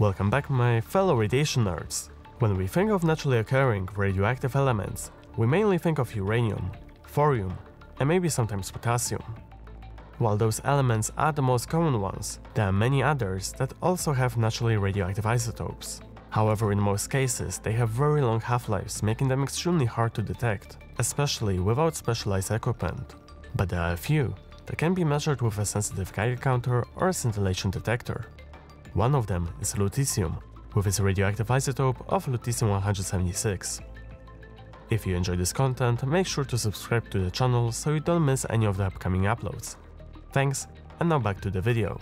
Welcome back my fellow radiation nerds. When we think of naturally occurring radioactive elements, we mainly think of uranium, thorium, and maybe sometimes potassium. While those elements are the most common ones, there are many others that also have naturally radioactive isotopes. However, in most cases, they have very long half-lives, making them extremely hard to detect, especially without specialized equipment. But there are a few that can be measured with a sensitive Geiger counter or a scintillation detector. One of them is lutetium, with its radioactive isotope of lutetium-176. If you enjoy this content, make sure to subscribe to the channel so you don't miss any of the upcoming uploads. Thanks, and now back to the video.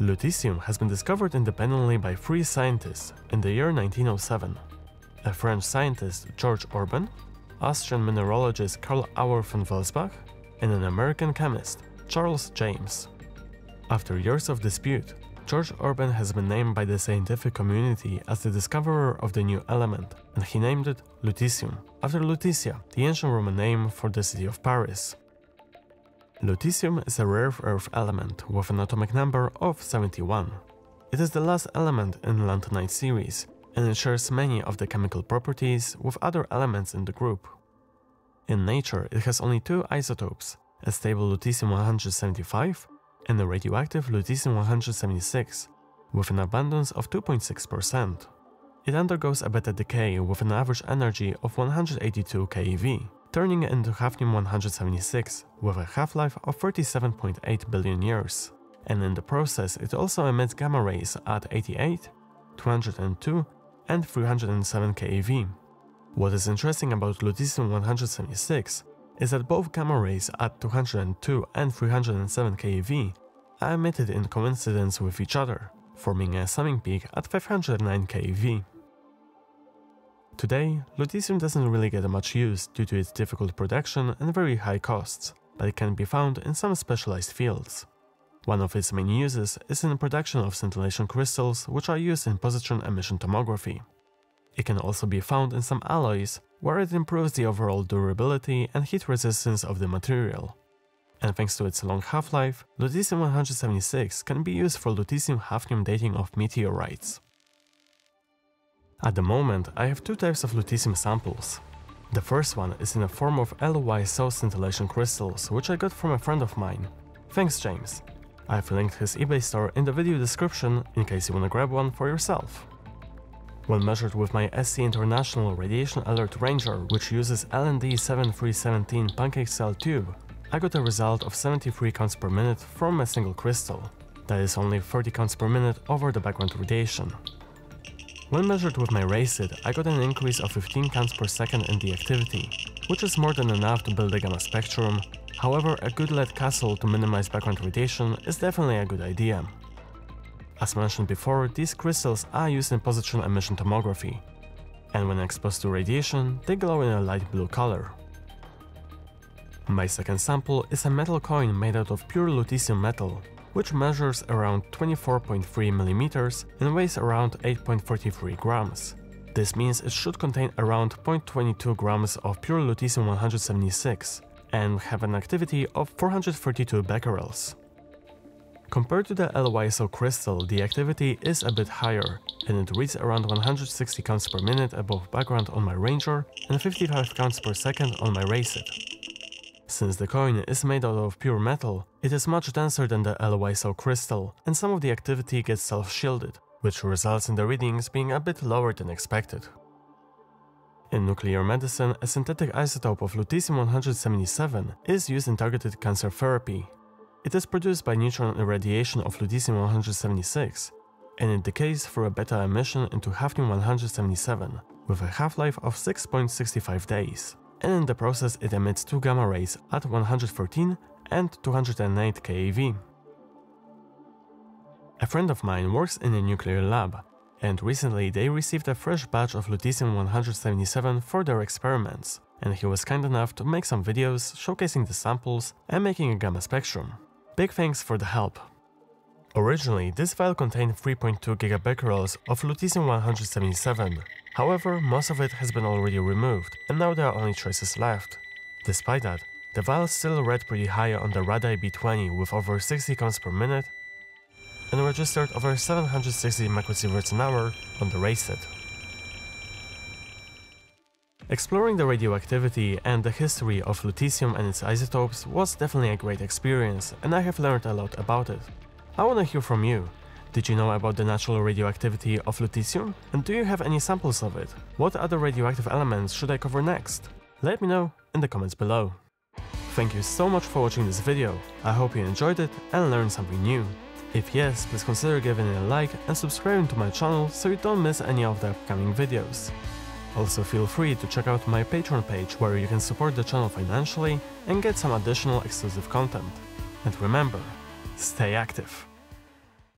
Lutetium has been discovered independently by three scientists in the year 1907. A French scientist, George Urbain, Austrian mineralogist Carl Auer von Welsbach, and an American chemist, Charles James. After years of dispute, George Urbain has been named by the scientific community as the discoverer of the new element, and he named it lutetium, after Lutetia, the ancient Roman name for the city of Paris. Lutetium is a rare earth element with an atomic number of 71. It is the last element in the Lanthanide series, and it shares many of the chemical properties with other elements in the group. In nature, it has only two isotopes, a stable lutetium-175 and a radioactive lutetium-176, with an abundance of 2.6%. It undergoes a beta decay with an average energy of 182 keV, turning into hafnium-176 with a half-life of 37.8 billion years. And in the process it also emits gamma rays at 88, 202 and 307 keV. What is interesting about lutetium-176 is that both gamma rays at 202 and 307 keV are emitted in coincidence with each other, forming a summing peak at 509 keV. Today, lutetium doesn't really get much use due to its difficult production and very high costs, but it can be found in some specialized fields. One of its main uses is in the production of scintillation crystals which are used in positron emission tomography. It can also be found in some alloys, where it improves the overall durability and heat resistance of the material. And thanks to its long half-life, lutetium-176 can be used for lutetium-hafnium dating of meteorites. At the moment, I have two types of lutetium samples. The first one is in the form of LYSO scintillation crystals, which I got from a friend of mine. Thanks James. I've linked his eBay store in the video description in case you wanna grab one for yourself. When measured with my SE International Radiation Alert Ranger, which uses LND 7317 pancake cell tube, I got a result of 73 counts per minute from a single crystal. That is only 30 counts per minute over the background radiation. When measured with my RAYSID, I got an increase of 15 counts per second in the activity, which is more than enough to build a gamma spectrum, however a good lead castle to minimize background radiation is definitely a good idea. As mentioned before, these crystals are used in positron emission tomography, and when exposed to radiation, they glow in a light blue color. My second sample is a metal coin made out of pure lutetium metal, which measures around 24.3 mm and weighs around 8.43 grams. This means it should contain around 0.22 grams of pure lutetium-176 and have an activity of 432 becquerels. Compared to the LYSO crystal, the activity is a bit higher, and it reads around 160 counts per minute above background on my Ranger and 55 counts per second on my RAYSID. Since the coin is made out of pure metal, it is much denser than the LYSO crystal, and some of the activity gets self-shielded, which results in the readings being a bit lower than expected. In nuclear medicine, a synthetic isotope of lutetium-177 is used in targeted cancer therapy. It is produced by neutron irradiation of lutetium-176, and it decays through a beta emission into hafnium-177, with a half-life of 6.65 days and in the process it emits two gamma rays at 114 and 208 keV. A friend of mine works in a nuclear lab, and recently they received a fresh batch of lutetium-177 for their experiments, and he was kind enough to make some videos showcasing the samples and making a gamma spectrum. Big thanks for the help. Originally, this file contained 3.2 gigabecquerels of lutetium-177, however, most of it has been already removed, and now there are only traces left. Despite that, the vial still read pretty high on the RadEye B20 with over 60 counts per minute, and registered over 760 microsieverts an hour on the RAYSID. Exploring the radioactivity and the history of lutetium and its isotopes was definitely a great experience, and I have learned a lot about it. I wanna hear from you. Did you know about the natural radioactivity of lutetium? And do you have any samples of it? What other radioactive elements should I cover next? Let me know in the comments below. Thank you so much for watching this video, I hope you enjoyed it and learned something new. If yes, please consider giving it a like and subscribing to my channel so you don't miss any of the upcoming videos. Also feel free to check out my Patreon page where you can support the channel financially and get some additional exclusive content. And remember, stay active.